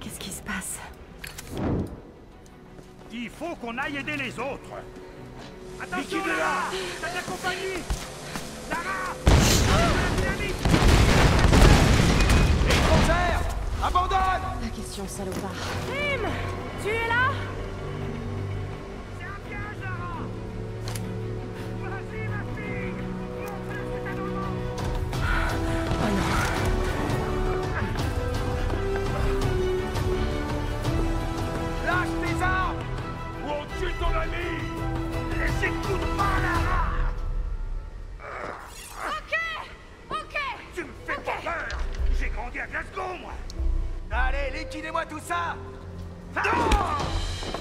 Qu'est-ce qui se passe? Il faut qu'on aille aider les autres. Attention là T'as de la compagnie. Lara Étrangère Abandonne. La question salopard. Tim Tu es là? Liquidez-moi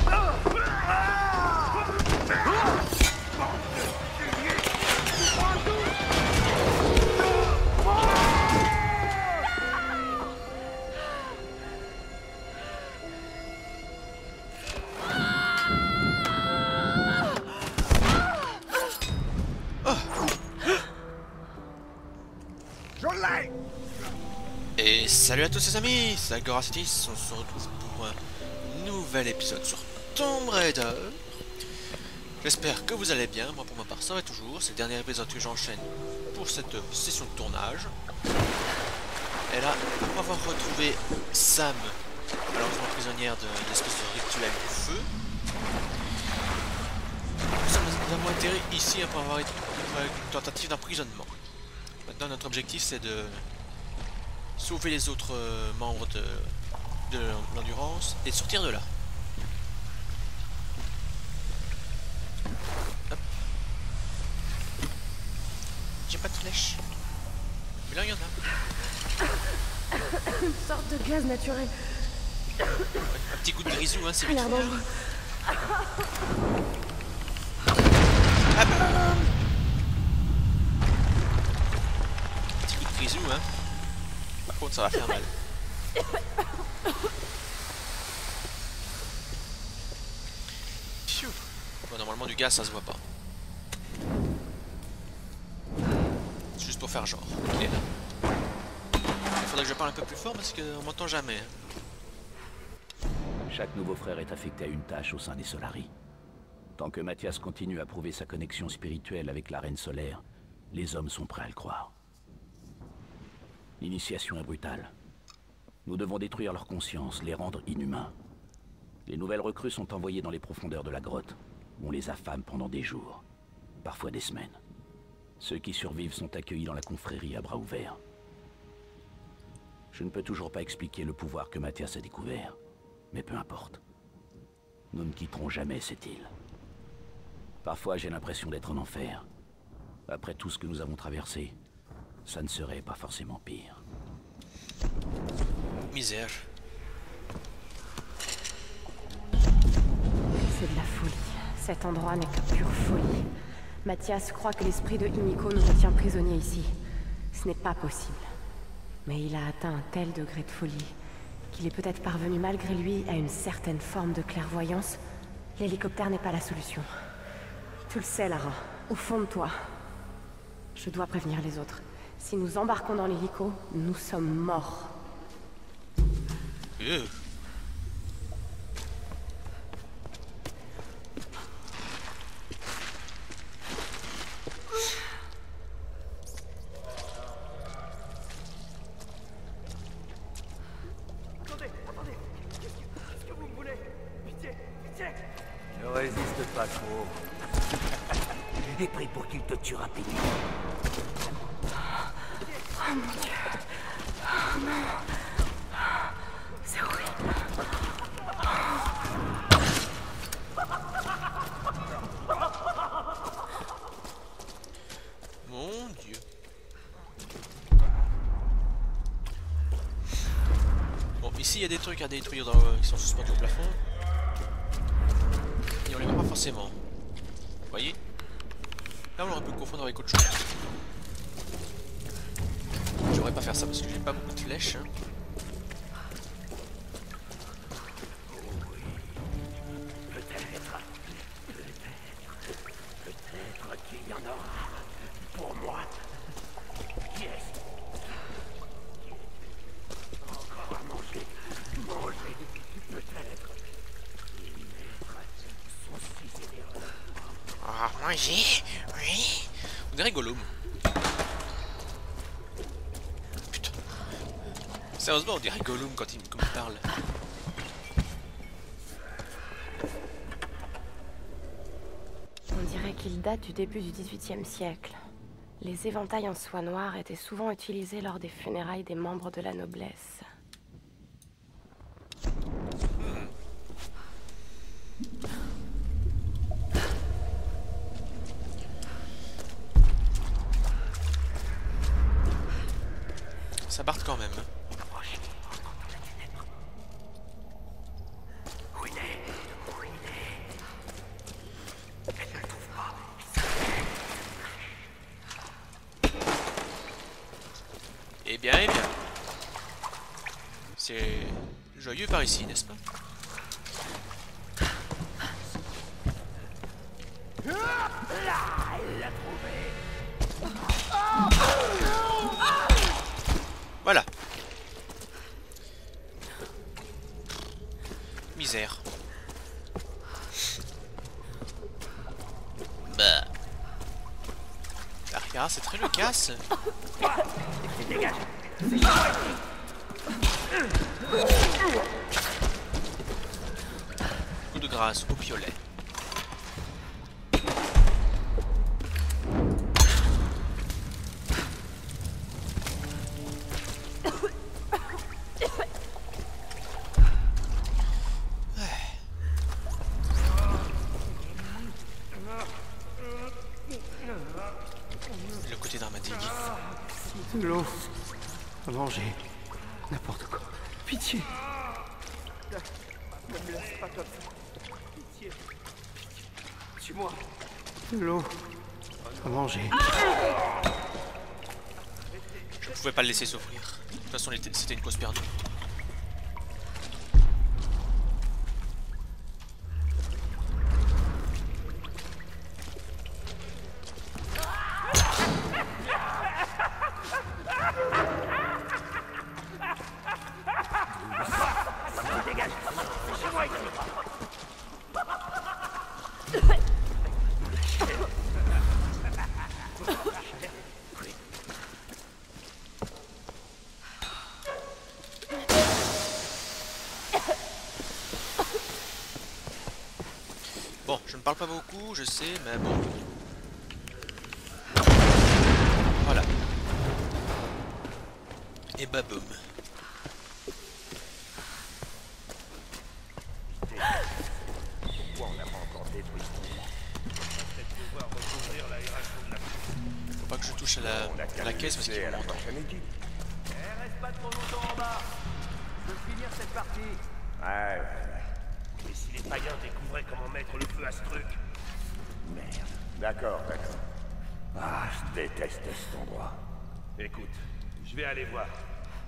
tout salut à tous les amis, c'est Agoracitis, on se retrouve pour un nouvel épisode sur Tomb Raider. J'espère que vous allez bien, moi pour ma part ça va toujours, c'est le dernier épisode que j'enchaîne pour cette session de tournage. Et là, après avoir retrouvé Sam, malheureusement prisonnière de l'espèce de rituel du feu, nous avons atterri ici après avoir été après une tentative d'emprisonnement. Maintenant notre objectif c'est de sauver les autres euh, membres de, de l'endurance et sortir de là. Hop. J'ai pas de flèche. Mais là il y en a. Une sorte de gaz naturel. Un petit coup de grisou, hein, c'est Ça a vite l'air fait, hein. dangereux. Hop. Petit coup de grisou, hein. Ça va faire mal. Normalement, du gaz, ça se voit pas. Juste pour faire genre. Il est là. Il faudrait que je parle un peu plus fort parce qu'on m'entend jamais. Chaque nouveau frère est affecté à une tâche au sein des Solari. Tant que Mathias continue à prouver sa connexion spirituelle avec la Reine solaire, les hommes sont prêts à le croire. L'initiation est brutale. Nous devons détruire leur conscience, les rendre inhumains. Les nouvelles recrues sont envoyées dans les profondeurs de la grotte, où on les affame pendant des jours, parfois des semaines. Ceux qui survivent sont accueillis dans la confrérie à bras ouverts. Je ne peux toujours pas expliquer le pouvoir que Mathias a découvert, mais peu importe. Nous ne quitterons jamais cette île. Parfois, j'ai l'impression d'être en enfer. Après tout ce que nous avons traversé, ça ne serait pas forcément pire. Misère. C'est de la folie. Cet endroit n'est que pure folie. Mathias croit que l'esprit de Himiko nous retient prisonniers ici. Ce n'est pas possible. Mais il a atteint un tel degré de folie qu'il est peut-être parvenu malgré lui à une certaine forme de clairvoyance. L'hélicoptère n'est pas la solution. Tu le sais, Lara. Au fond de toi. Je dois prévenir les autres. Si nous embarquons dans l'hélico, nous sommes morts. Trucs à détruire dans, qui sont suspendus au plafond. Et on les voit pas forcément. Vous voyez? Là on aurait pu le confondre avec autre chose. J'aurais pas faire ça parce que j'ai pas beaucoup de flèches. hein. Quand il, quand il parle. On dirait qu'il date du début du XVIIIe siècle. Les éventails en soie noire étaient souvent utilisés lors des funérailles des membres de la noblesse. Ça barde quand même. Eh bien, eh bien. C'est joyeux par ici, n'est-ce pas Voilà. Misère. Bah. Daria, c'est très loquace. Coup de grâce au piolet. Laisser souffrir. De toute façon, c'était une cause perdue. Parle pas beaucoup, je sais, mais bon. Voilà. Et bah boum. Faut pas que je touche à la, caisse parce qu'il. Comment mettre le feu à ce truc Merde. D'accord, d'accord. Ah, je déteste cet endroit. Écoute, je vais aller voir.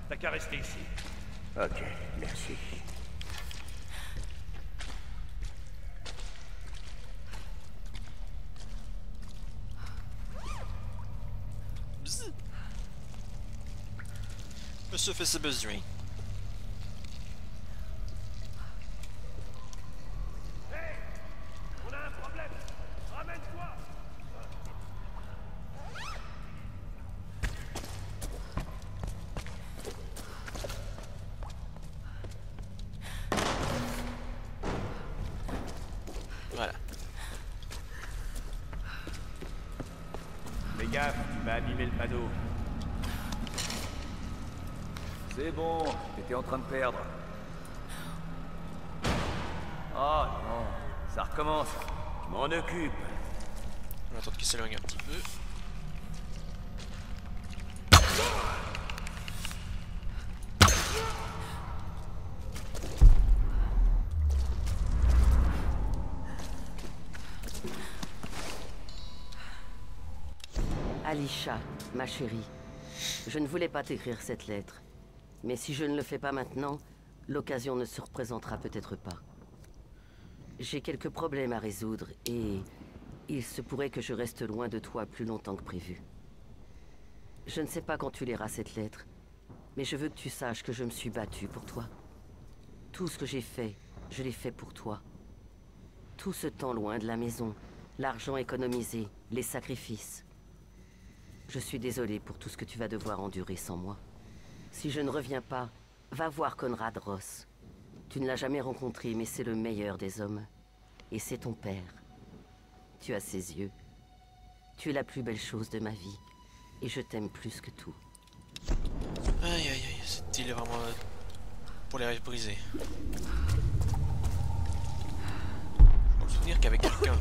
T'as qu'à rester ici. Ok, merci. Monsieur fait ses besoins. On a un problème Ramène-toi Voilà. Fais gaffe, tu vas abîmer le panneau. C'est bon, t'étais en train de perdre. Oh non, ça recommence. Je m'en occupe. On va attendre qu'il s'éloigne un petit peu. Alisha, ma chérie, je ne voulais pas t'écrire cette lettre. Mais si je ne le fais pas maintenant, l'occasion ne se représentera peut-être pas. J'ai quelques problèmes à résoudre et il se pourrait que je reste loin de toi plus longtemps que prévu. Je ne sais pas quand tu liras cette lettre, mais je veux que tu saches que je me suis battue pour toi. Tout ce que j'ai fait, je l'ai fait pour toi. Tout ce temps loin de la maison, L'argent économisé, les sacrifices. Je suis désolé pour tout ce que tu vas devoir endurer sans moi. Si je ne reviens pas, va voir Conrad Ross. Tu ne l'as jamais rencontré, mais c'est le meilleur des hommes. Et c'est ton père. Tu as ses yeux. Tu es la plus belle chose de ma vie. Et je t'aime plus que tout. Aïe aïe aïe, cette île est vraiment euh, pour les rêves brisés. Me souvenir qu'avec quelqu'un.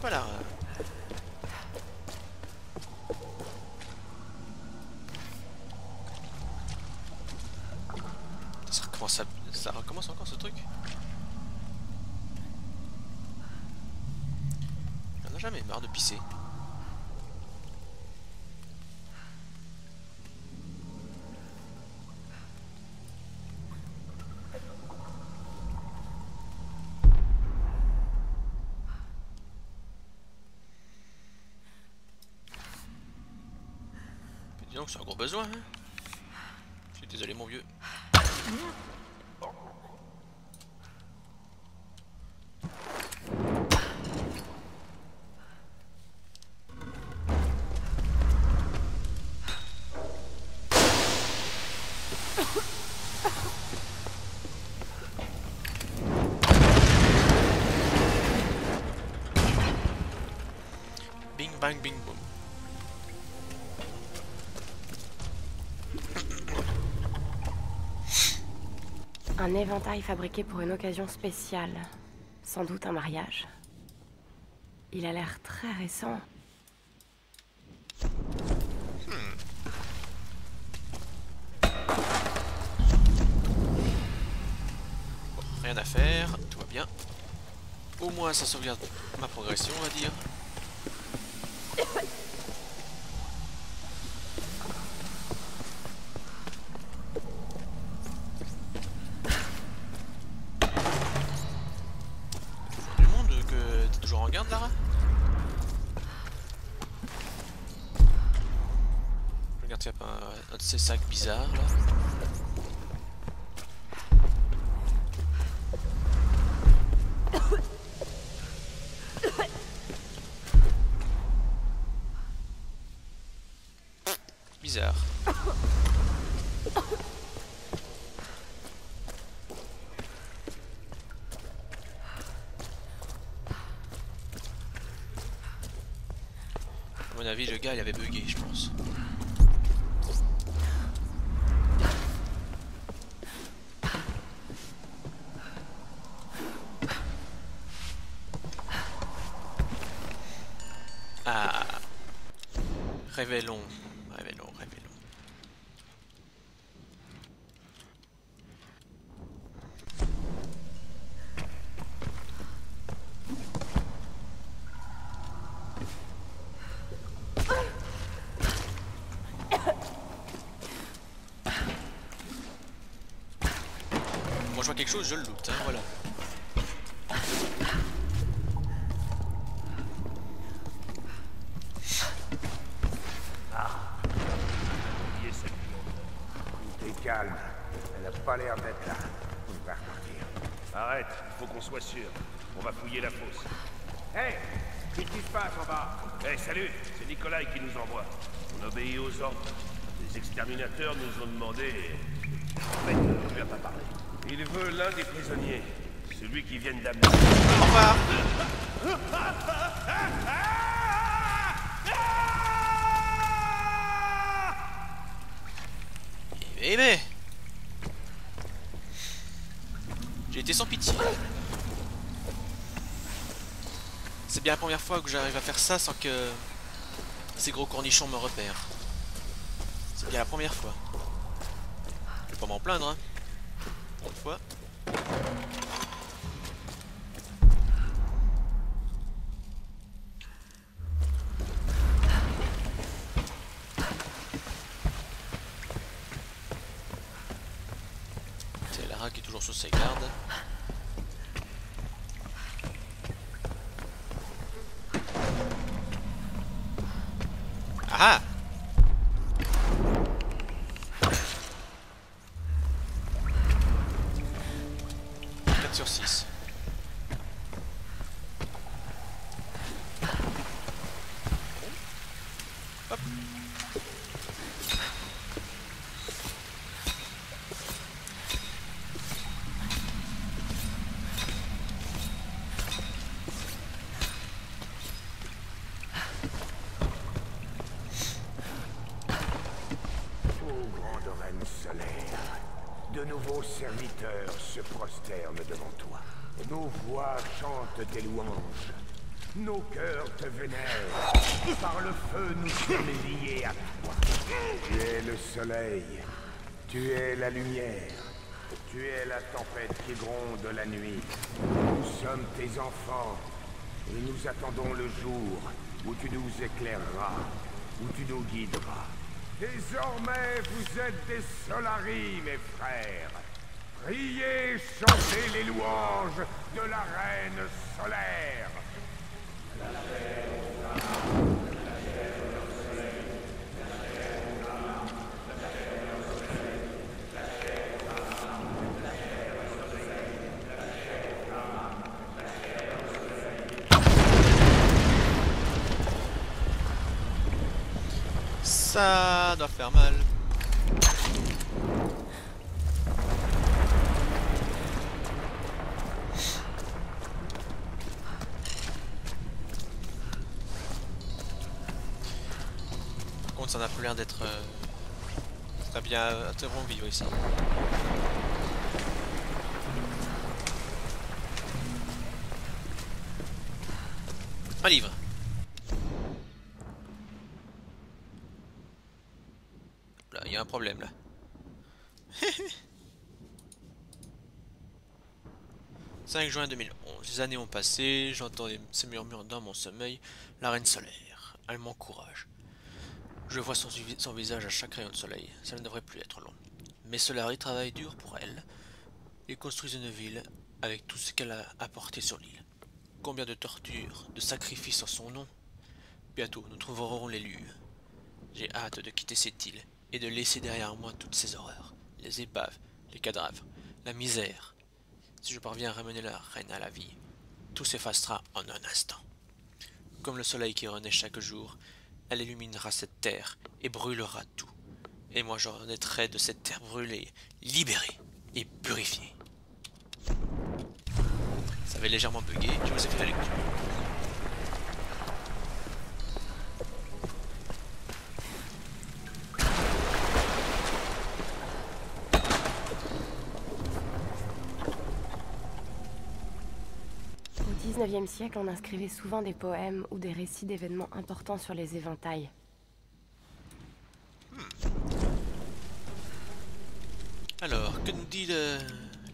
C'est pas. Ça recommence, ça recommence encore ce truc? On a jamais marre de pisser. C'est un gros besoin, hein Je suis désolé, mon vieux. Un éventail fabriqué pour une occasion spéciale. Sans doute un mariage. Il a l'air très récent. Rien à faire, tout va bien. Au moins ça sauvegarde ma progression, on va dire. Ces. Bizarre. À mon avis, le gars, il avait bugué, je pense. Ah. Révélons, révélons, révélons. Moi je vois quelque chose, je le loot, hein, voilà. Oubliez cette blonde. T'es calme. Elle a pas l'air d'être là. On va repartir. Arrête, il faut qu'on soit sûr. On va fouiller la fosse. Hey Qu'est-ce qui se passe en bas? Hey, salut C'est Nikolai qui nous envoie. On obéit aux ordres. Les exterminateurs nous ont demandé... En fait, on lui a pas parlé. Il veut l'un des prisonniers. Celui qui vient d'amener. Au revoir Eh J'ai été sans pitié. C'est bien la première fois que j'arrive à faire ça sans que ces gros cornichons me repèrent. C'est bien la première fois. Je vais pas m'en plaindre, hein. Une fois. C'est Lara qui est toujours sur ses gardes. Ah devant toi. Nos voix chantent tes louanges. Nos cœurs te vénèrent. Par le feu, nous sommes liés à toi. Tu es le soleil. Tu es la lumière. Tu es la tempête qui gronde la nuit. Nous sommes tes enfants. Et nous attendons le jour où tu nous éclaireras, où tu nous guideras. Désormais, vous êtes des Solari, mes frères. Priez, chantez les louanges de la reine solaire. Ça doit faire mal. Ça n'a plus l'air d'être euh, très bien, euh, très bon vivre ici. Un livre. Là, il y a un problème là. « 5 juin 2011. Les années ont passé, j'entends ces murmures dans mon sommeil. La reine solaire, elle m'encourage. Je vois son, vi- son visage à chaque rayon de soleil. Ça ne devrait plus être long. Mais Solari travaille dur pour elle. Ils construisent une ville avec tout ce qu'elle a apporté sur l'île. Combien de tortures, de sacrifices en son nom Bientôt, nous trouverons l'élu. J'ai hâte de quitter cette île et de laisser derrière moi toutes ces horreurs. Les épaves, les cadavres, la misère. Si je parviens à ramener la reine à la vie, tout s'effacera en un instant. Comme le soleil qui renaît chaque jour, elle illuminera cette terre et brûlera tout. Et moi je renaîtrai de cette terre brûlée, libérée et purifiée. Ça avait légèrement bugué, je vous ai fait la lecture. Siècle, on inscrivait souvent des poèmes ou des récits d'événements importants sur les éventails. Alors, que nous dit le-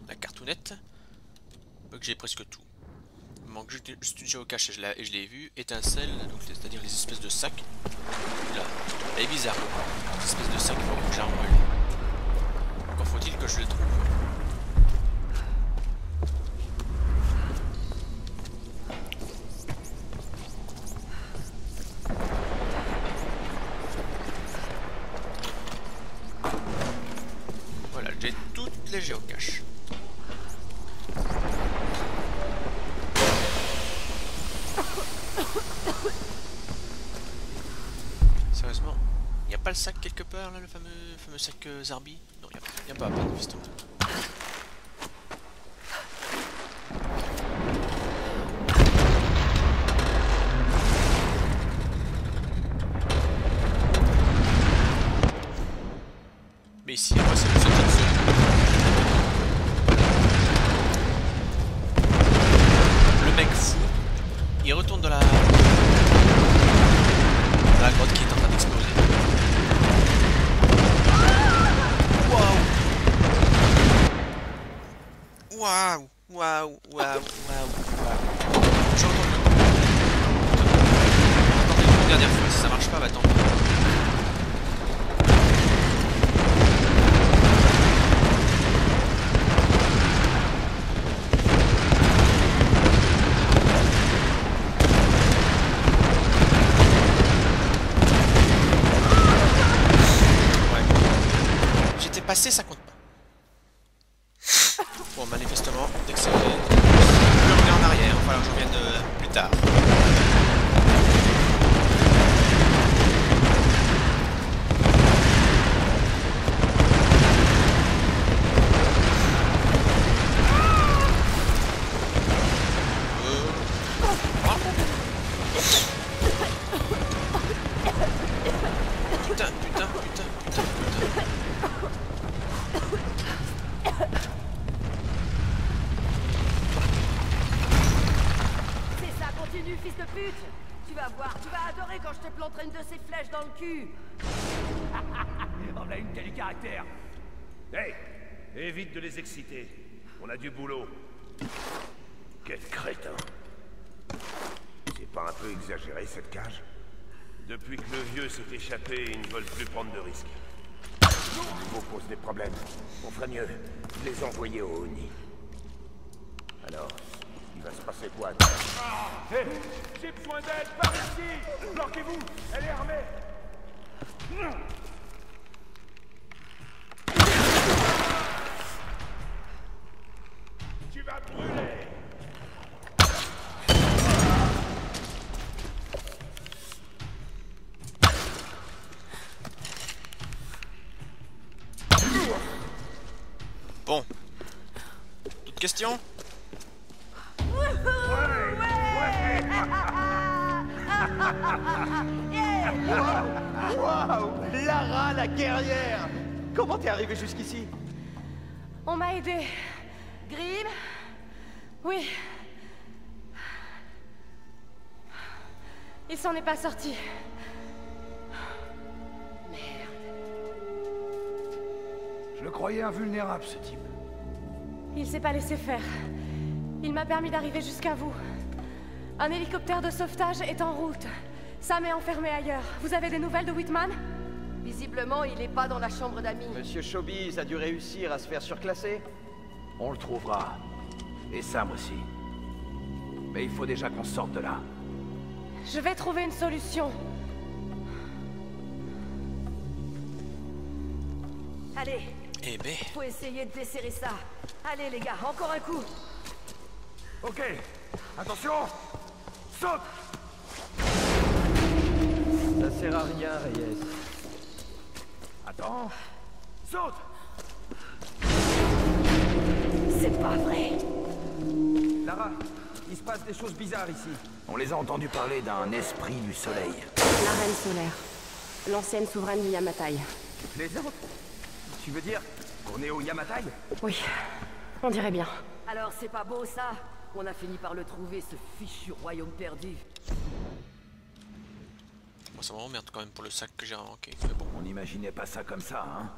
la cartoonette Bah, j'ai presque tout. Il manque juste le studio cache et je l'ai- je vu. Étincelle, c'est-à-dire les espèces de sacs. Là, elle est bizarre. Espèces de sacs pour que j'armole. Encore faut-il que je le trouve. Géocaches. Sérieusement, il n'y a pas le sac quelque part là, le fameux, fameux sac euh, Zarbi? Non, il n'y a, pas, pas de piston. Waouh Waouh Waouh Waouh Je retourne le coup. Attendez une dernière fois, si ça marche pas, bah tant. J'étais quand je te planterai une de ces flèches dans le cul On a une telle caractère. Hey Évite de les exciter. On a du boulot. Quel crétin. C'est pas un peu exagéré cette cage? Depuis que le vieux s'est échappé, ils ne veulent plus prendre de risques. Le nouveau pose des problèmes. On ferait mieux de les envoyer au Oni. Alors, va se passer quoi Hé J'ai besoin d'aide, par ici. Bloquez-vous Elle est armée. Tu vas brûler. Bon. D'autres questions? La guerrière Comment t'es arrivée jusqu'ici? On m'a aidé. Grim? Oui. Il s'en est pas sorti. Je le croyais invulnérable, ce type. Il s'est pas laissé faire. Il m'a permis d'arriver jusqu'à vous. Un hélicoptère de sauvetage est en route. Sam est enfermé ailleurs. Vous avez des nouvelles de Whitman? Visiblement, il est pas dans la chambre d'amis. Monsieur Showbiz a dû réussir à se faire surclasser On le trouvera. Et Sam aussi. Mais il faut déjà qu'on sorte de là. Je vais trouver une solution. Allez, Eh ben, faut essayer de desserrer ça. Allez les gars, encore un coup Ok, attention Saute Ça sert à rien, Reyes. Attends Saute C'est pas vrai Lara, il se passe des choses bizarres ici. On les a entendus parler d'un esprit du soleil. La reine solaire. L'ancienne souveraine du Yamatai. Les autres Tu veux dire qu'on est au Yamatai? Oui, on dirait bien. Alors c'est pas beau ça? On a fini par le trouver, ce fichu royaume perdu. Moi ça m'emmerde quand même pour le sac que j'ai manqué. Mais bon, On n'imaginait pas ça comme ça, hein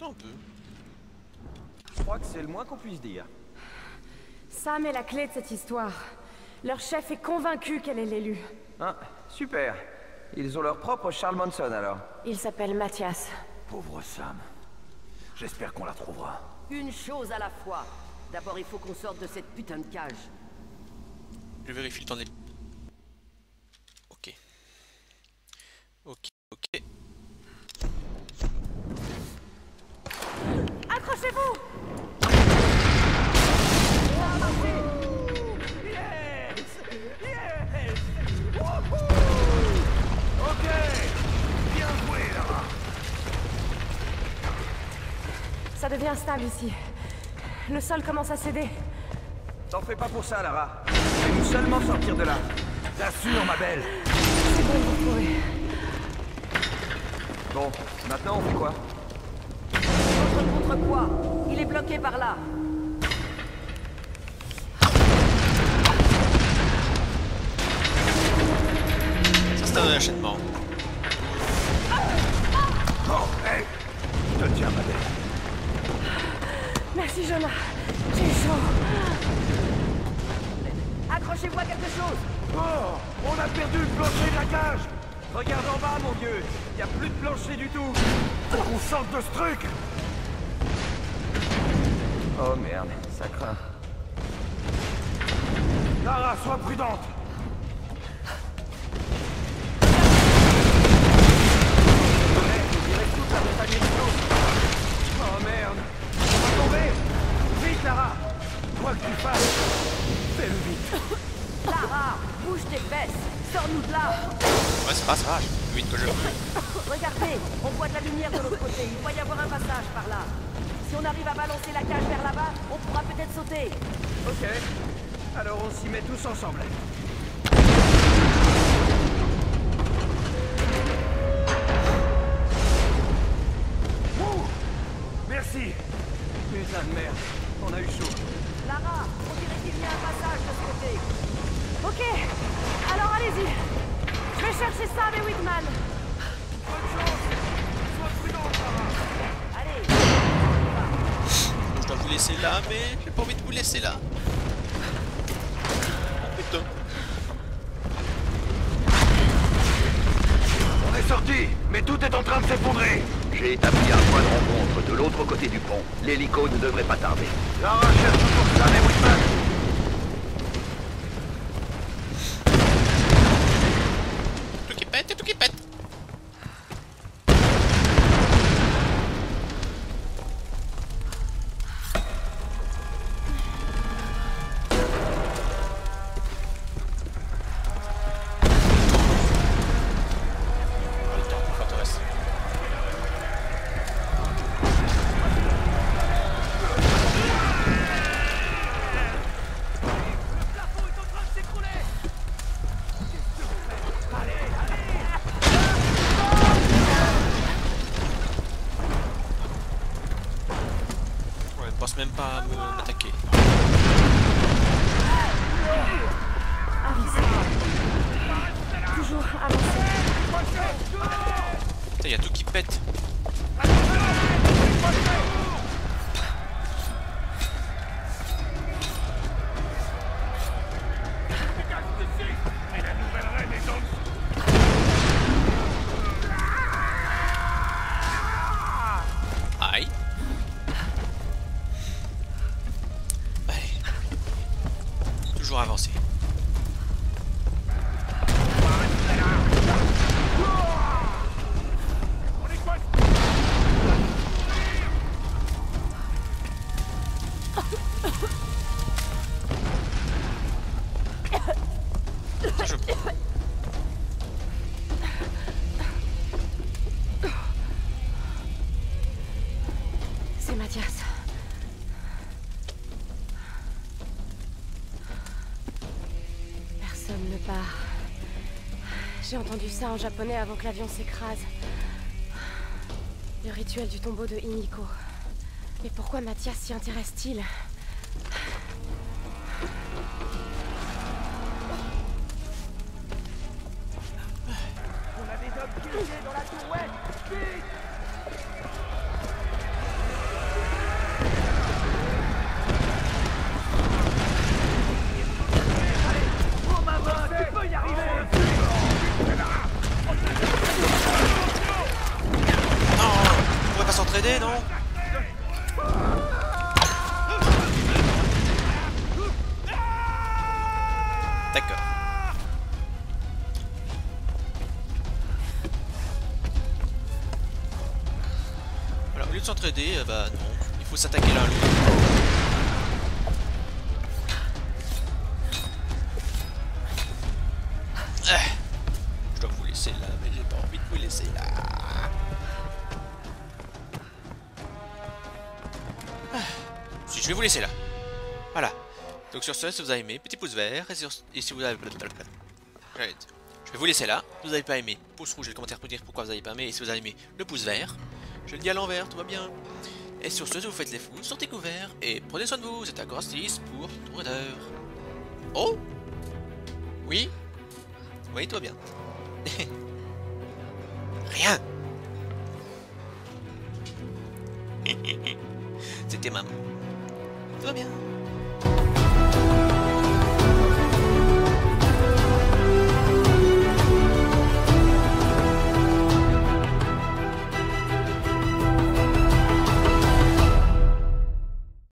un peu. Je crois que c'est le moins qu'on puisse dire. Sam est la clé de cette histoire. Leur chef est convaincu qu'elle est l'élue. Hein Super. Ils ont leur propre Charles Manson alors. Il s'appelle Mathias. Pauvre Sam. J'espère qu'on la trouvera. Une chose à la fois. D'abord, il faut qu'on sorte de cette putain de cage. Je vérifie le temps des... Ok. Ok, ok. Accrochez-vous Ok Bien joué, Lara Ça devient stable ici. Le sol commence à céder. T'en fais pas pour ça, Lara. Fais-nous seulement sortir de là. T'assures, ma belle C'est bon maintenant on fait quoi? Contre quoi? Il est bloqué par là. Bouge tes fesses. Sors-nous de là. Ouais, ça va, ça vite que je peux. Regardez, on voit de la lumière de l'autre côté. Il doit y avoir un passage par là. Si on arrive à balancer la cage vers là-bas, on pourra peut-être sauter. Ok. Alors on s'y met tous ensemble. Ouh Merci. Putain de merde. On a eu chaud. Lara, on dirait qu'il y a un passage de ce côté. Ok, alors allez-y. Je vais chercher Sam et Whitman. Bonne chance. Sois prudent, Clara. Allez, Je dois vous laisser là, mais j'ai pas envie de vous laisser là. Oh putain. On est sorti, mais tout est en train de s'effondrer. J'ai établi un point de rencontre de l'autre côté du pont. L'hélico ne devrait pas tarder. Cherche J'ai entendu ça en japonais avant que l'avion s'écrase. Le rituel du tombeau de Himiko. Mais pourquoi Mathias s'y intéresse-t-il On a des hommes dans la Allez, oh maman, tu peux y arriver Non Non D'accord. Voilà, au lieu de s'entraider, euh, bah non, il faut s'attaquer l'un l'autre. Ah, je vais vous laisser là. Voilà. Donc sur ce, si vous avez aimé, petit pouce vert, et, sur- et si vous avez... Je vais vous laisser là. Si vous n'avez pas aimé, pouce rouge et le commentaire pour dire pourquoi vous n'avez pas aimé, et si vous avez aimé, le pouce vert. Je le dis à l'envers, tout va bien. Et sur ce, si vous faites les fous, sortez couverts, et prenez soin de vous, c'était Agorastis pour Tomb Raider. Oh Oui? Oui, tout va bien. Rien C'était maman. Tout va bien.